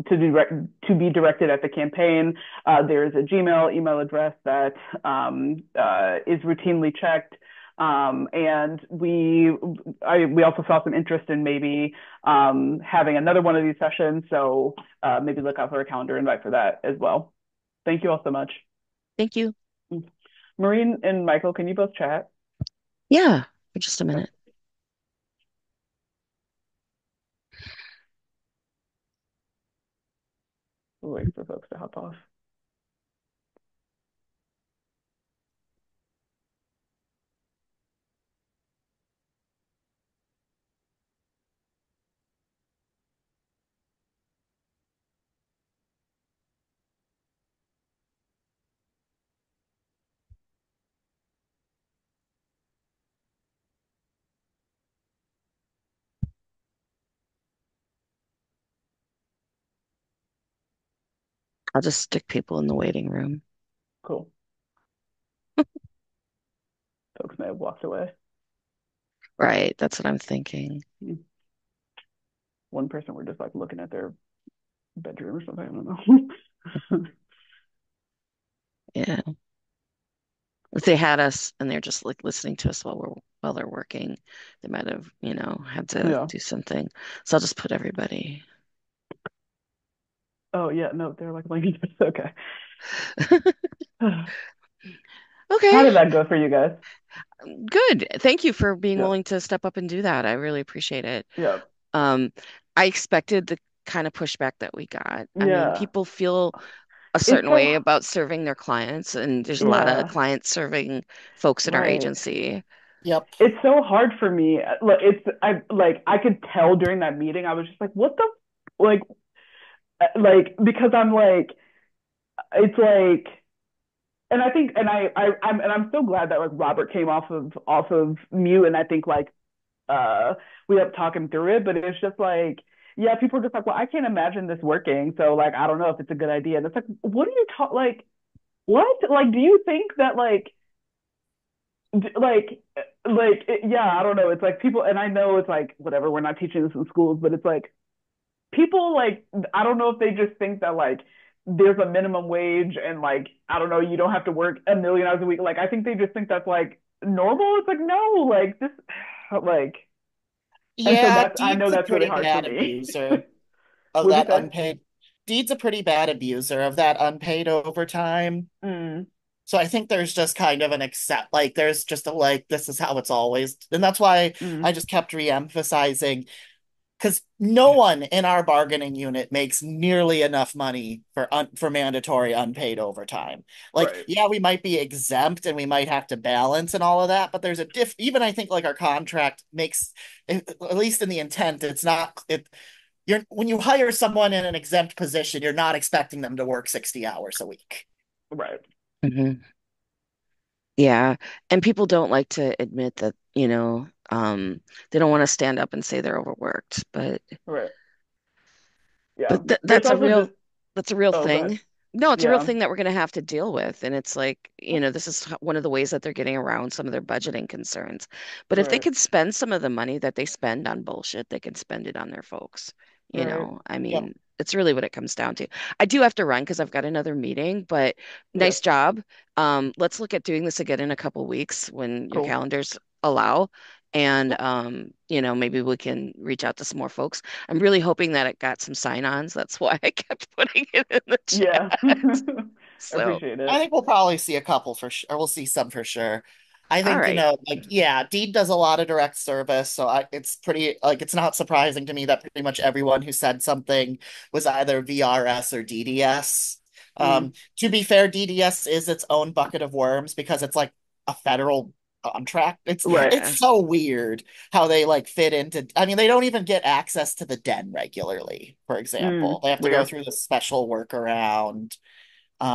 to direct to be directed at the campaign, uh, there is a Gmail email address that um, uh, is routinely checked. Um, and we I, we also saw some interest in maybe um, having another one of these sessions. So uh, maybe look out for a calendar invite for that as well. Thank you all so much. Thank you. Maureen and Michael, can you both chat? Yeah, for just a minute. We'll wait for folks to hop off. I'll just stick people in the waiting room. Cool. folks may have walked away. Right. That's what I'm thinking. Hmm. One person were just like looking at their bedroom or something. I don't know. Yeah. If they had us and they're just like listening to us while we're while they're working, they might have, you know, had to Yeah. do something. So I'll just put everybody. Oh yeah, no, they're like like okay. Okay. How Okay. did that go for you guys? Good. Thank you for being Yeah. willing to step up and do that. I really appreciate it. Yeah. Um, I expected the kind of pushback that we got. I mean, Yeah. people feel a certain so- way about serving their clients, and there's a lot Yeah. of clients serving folks in our Right. agency. Yep. It's so hard for me. Like it's I like I could tell during that meeting I was just like, what the like like because I'm like it's like and I think and I, I I'm and I'm so glad that like Robert came off of off of mute and I think like uh we have talking through it, but it's just like yeah, people are just like, well, I can't imagine this working, so like I don't know if it's a good idea. And it's like, what are you talk like what? Like, do you think that like like like it, yeah i don't know it's like people and i know it's like whatever we're not teaching this in schools but it's like people like i don't know if they just think that like there's a minimum wage and like i don't know you don't have to work a million hours a week. Like i think they just think that's like normal. It's like no like this like so Yeah, that's i know that's really pretty hard for me. of that? unpaid. DEED's a pretty bad abuser of that unpaid overtime. mm, So I think there's just kind of an accept, like there's just a like, this is how it's always, and that's why mm, I just kept re-emphasizing because no one in our bargaining unit makes nearly enough money for un for mandatory unpaid overtime. Like, Right. yeah, we might be exempt and we might have to balance and all of that, but there's a diff. Even I think like our contract makes, at least in the intent, it's not it. You're when you hire someone in an exempt position, you're not expecting them to work 60 hours a week. right hmm Yeah. And people don't like to admit that, you know, um, they don't want to stand up and say they're overworked, but right yeah but th that's a real just that's a real oh thing. No, it's a real thing that we're going to have to deal with. And it's like, you know, this is one of the ways that they're getting around some of their budgeting concerns. But if they could spend some of the money that they spend on bullshit, they can spend it on their folks. You right know, I mean, it's really what it comes down to. I do have to run because I've got another meeting, but yeah nice job. Um, let's look at doing this again in a couple weeks when your calendars allow. And um, you know, maybe we can reach out to some more folks. I'm really hoping that it got some sign-ons. That's why I kept putting it in the yeah chat. So, appreciate I think we'll probably see a couple for sure, or we'll see some for sure. I all think, you know, like, yeah, DEED does a lot of direct service, so I, it's pretty, like, it's not surprising to me that pretty much everyone who said something was either VRS or DDS. mm, Um, to be fair, DDS is its own bucket of worms because it's like a federal contract. It's right Yeah. it's so weird how they like fit into. I mean, they don't even get access to the den regularly, for mm, example. They have to go through the special workaround. Um,